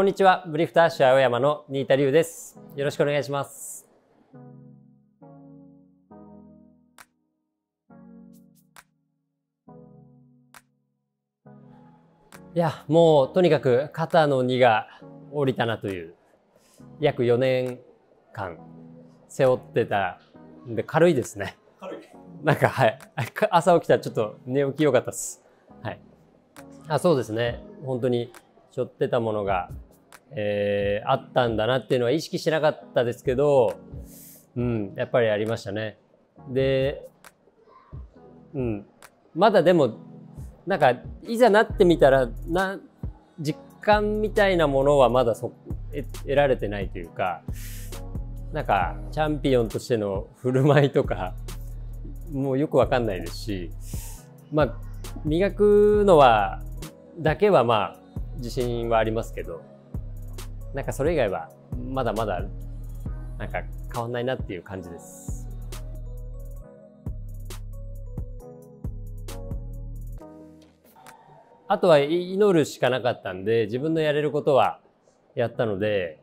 こんにちは。ブリフターシュ青山の新田龍です。よろしくお願いします。いや、もうとにかく肩の荷が下りたなという、約4年間背負ってたんで軽いですね。軽い。なんかはい。朝起きたらちょっと寝起き良かったです。はい。あ、そうですね。本当に背負ってたものが、えーあったんだなっていうのは意識しなかったですけど、うん、やっぱりありましたね。で、うん。まだでも、なんか、いざなってみたら、な、実感みたいなものはまだそえ得られてないというか、なんか、チャンピオンとしての振る舞いとか、もうよくわかんないですし、まあ、磨くのは、だけはまあ、自信はありますけど、なんかそれ以外は、まだまだ、なんか変わんないなっていう感じです。あとは祈るしかなかったんで、自分のやれることはやったので、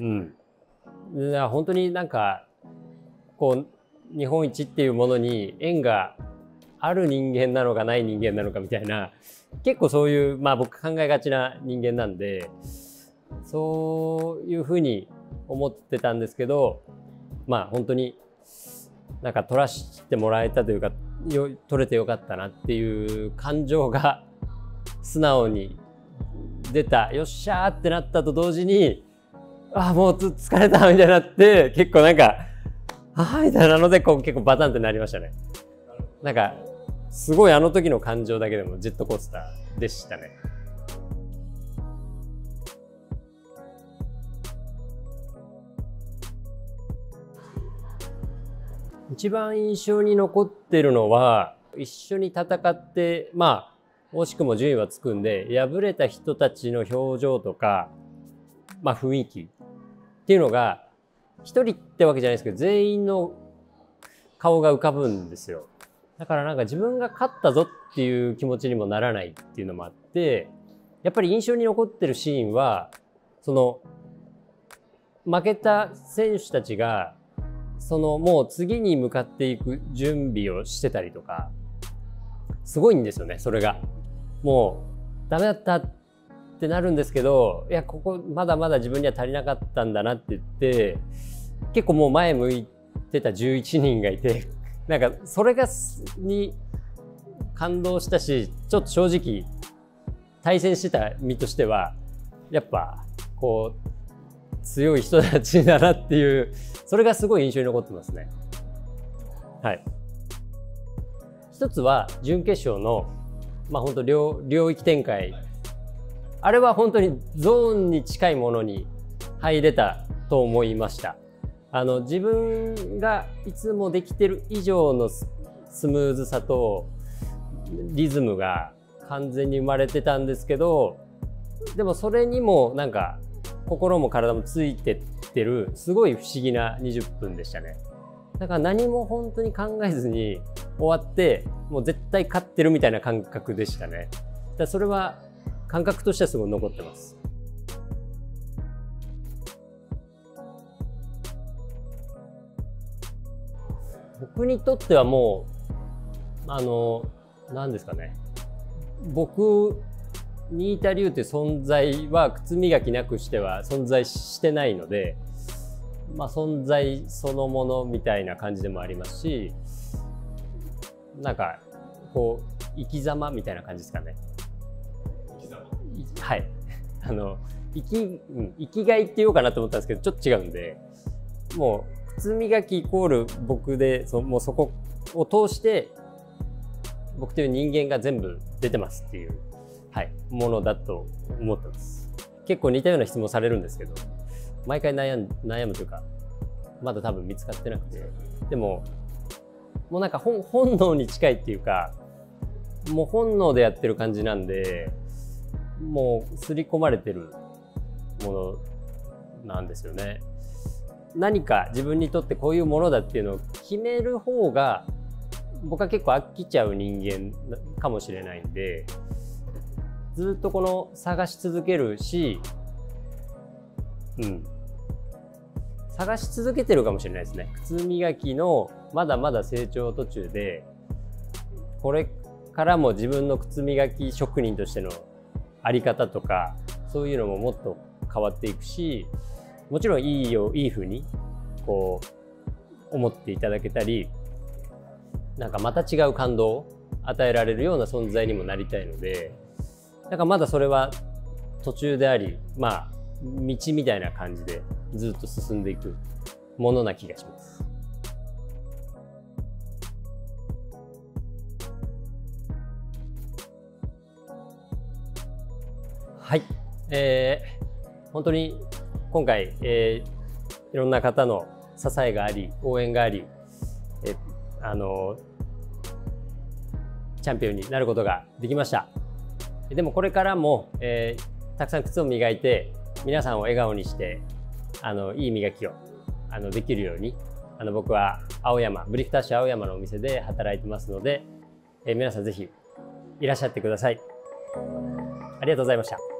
うん。本当になんか、こう、日本一っていうものに縁がある人間なのかない人間なのかみたいな、結構そういう、まあ僕考えがちな人間なんで、そういうふうに思ってたんですけど、まあ本当になんか取らせてもらえたというか、取れてよかったなっていう感情が素直に出た、よっしゃーってなったと同時に、ああ、もう疲れたみたいになって、結構なんか、ああ、みたいなので、こう結構バタンってなりましたね。なんか、すごいあの時の感情だけでもジェットコースターでしたね。一番印象に残ってるのは、一緒に戦って、まあ、惜しくも順位はつくんで、敗れた人たちの表情とか、まあ雰囲気っていうのが、一人ってわけじゃないですけど、全員の顔が浮かぶんですよ。だからなんか自分が勝ったぞっていう気持ちにもならないっていうのもあって、やっぱり印象に残ってるシーンは、その、負けた選手たちが、そのもう次に向かっていく準備をしてたりとか、すごいんですよね、それが。もう、ダメだったってなるんですけど、いや、ここまだまだ自分には足りなかったんだなって言って、結構もう前向いてた11人がいて、なんかそれがに感動したし、ちょっと正直、対戦してた身としては、やっぱ、こう、強い人たちだなっていう、それがすごい印象に残ってますね。はい。一つは、準決勝の、まあ本当領、領域展開。あれは本当にゾーンに近いものに入れたと思いました。あの、自分がいつもできてる以上のスムーズさとリズムが完全に生まれてたんですけど、でもそれにもなんか心も体もついてってるすごい不思議な20分でしたね。だから何も本当に考えずに終わってもう絶対勝ってるみたいな感覚でしたね。だそれは感覚としてはすごい残ってます。僕にとってはもうあの何ですかね僕新田龍という存在は靴磨きなくしては存在してないので、まあ、存在そのものみたいな感じでもありますしなんかこう生き様みたいな感じですかね。生き様。いはい。あの生き、うん、生きがいって言おうかなと思ったんですけどちょっと違うんでもう靴磨きイコール僕でそもうそこを通して僕という人間が全部出てますっていう、はい、ものだと思ってます。結構似たような質問されるんですけど毎回悩ん悩むというかまだ多分見つかってなくてでももうなんか本本能に近いっていうかもう本能でやってる感じなんでもう刷り込まれてるものなんですよね。何か自分にとってこういうものだっていうのを決める方が僕は結構飽きちゃう人間かもしれないんでずっとこの探し続けるし、うん。探し続けてるかもしれないですね。靴磨きのまだまだ成長途中で、これからも自分の靴磨き職人としてのあり方とか、そういうのももっと変わっていくし、もちろんいいよ、いい風に、こう、思っていただけたり、なんかまた違う感動を与えられるような存在にもなりたいので、なんかまだそれは途中であり、まあ、道みたいな感じでずっと進んでいくものな気がします。はい、えー、本当に今回、えー、いろんな方の支えがあり応援があり、えあのチャンピオンになることができました。でもこれからも、えー、たくさん靴を磨いて皆さんを笑顔にしてあのいい磨きをあのできるようにあの僕は青山ブリフタッシュ青山のお店で働いてますので、えー、皆さんぜひいらっしゃってください。ありがとうございました。